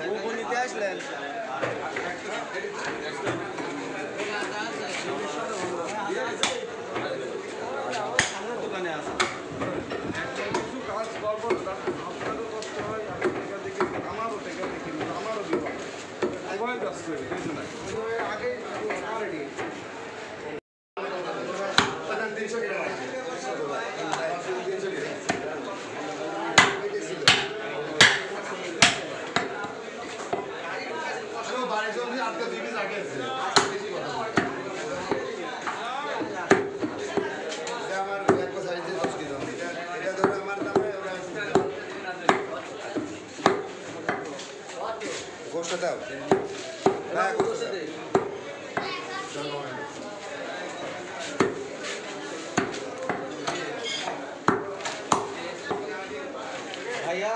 বউ নিতে আসলেন গোষ্ঠ দাও। হ্যাঁ। দাও ভাইয়া।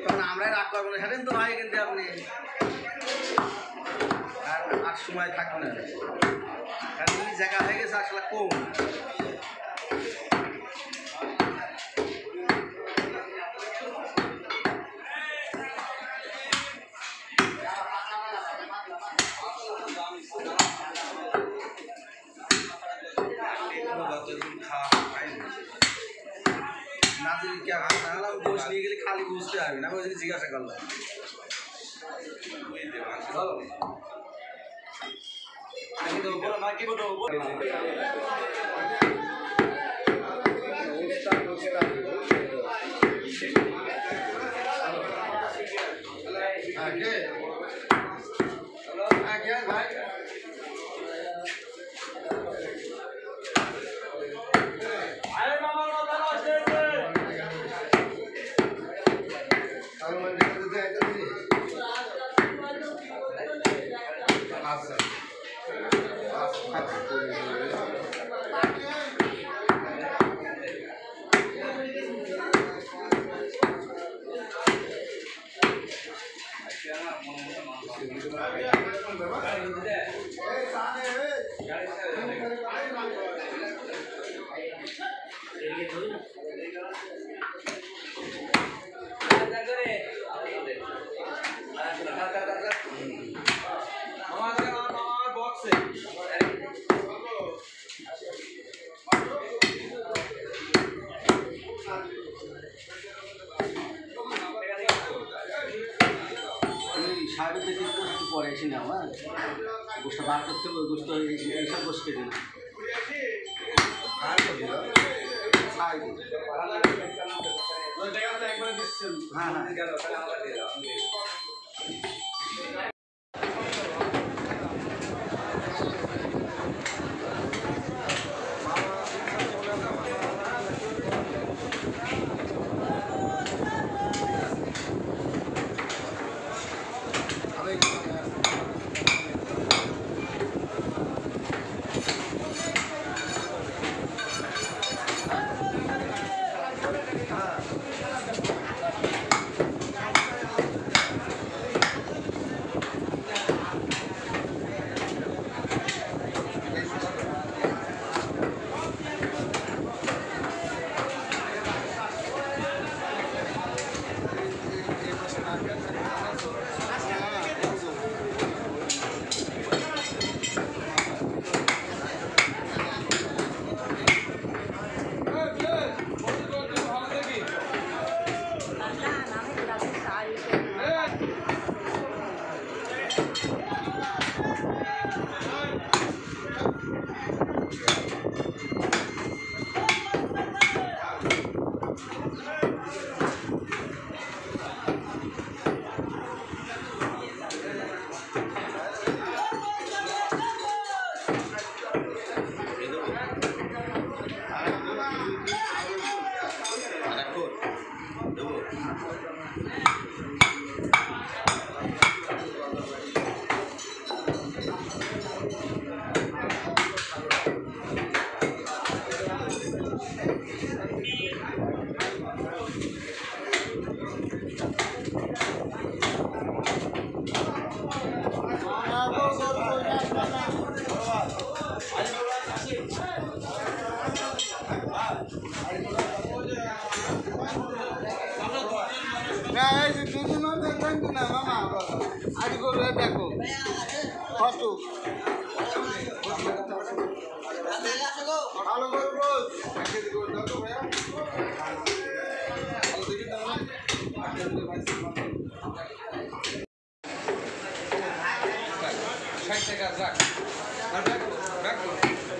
তখন আমরাই রাগ করব না তো ভাই কিন্তু আপনি। আর সময় থাকবে না। কারণ এই জায়গা হয়ে গেছে আসলে নাগালাম গোশ নিয়ে গেলে খালি বুঝতে পারবি না ওই জিজ্ঞাসা করলাম। সাহেবের দেখে একটু পরে এসে নেওয়া আমার গোষ্ঠটা বার করতে হবে গোষ্ঠ এইসব গোষ্ঠী দিন হ্যাঁ হ্যাঁ। আজ করবে দেখো কত ভালো করে বল ষাট টাকা রাখ। রাখো রাখো।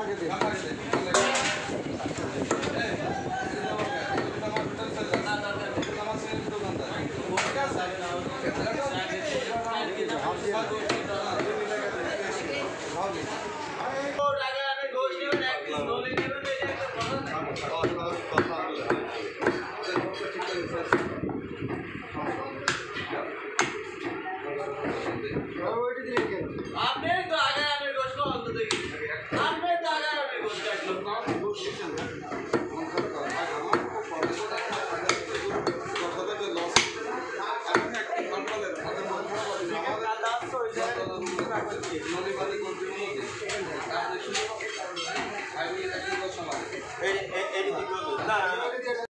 আপনি